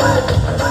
Oh,